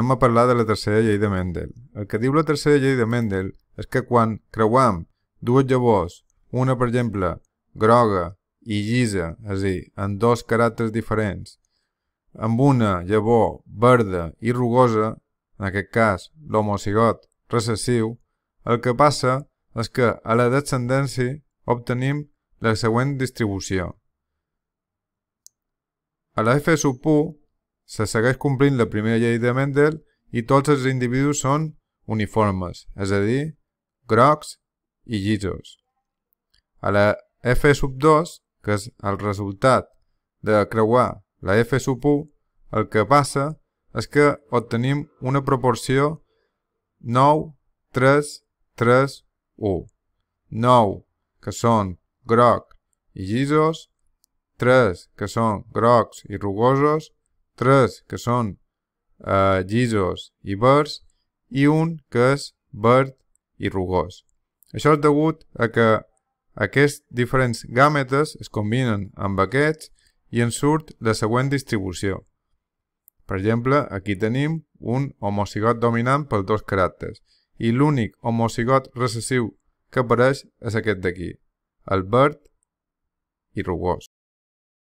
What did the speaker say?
anem a parlar de la tercera llei de Mendel. El que diu la tercera llei de Mendel és que quan creuam dues llavors, una per exemple groga i llisa, és a dir, en dos caràcters diferents, amb una llavor verda i rugosa, en aquest cas l'homocigot recessiu, el que passa és que a la descendència obtenim la següent distribució. A la F sub 1 se segueix complint la primera llei de Mendel i tots els individus són uniformes, és a dir, grocs i llisos. A la F sub 2, que és el resultat de creuar la F sub 1, el que passa és que obtenim una proporció 9, 3, 3, 1. 9, que són groc i llisos, 3, que són grocs i rugosos, tres que són eh, llisos i verds i un que és verd i rugós. Això és degut a que aquests diferents gàmetes es combinen amb aquests i en surt la següent distribució. Per exemple, aquí tenim un homocigot dominant pels dos caràcters i l'únic homocigot recessiu que apareix és aquest d'aquí, el verd i rugós.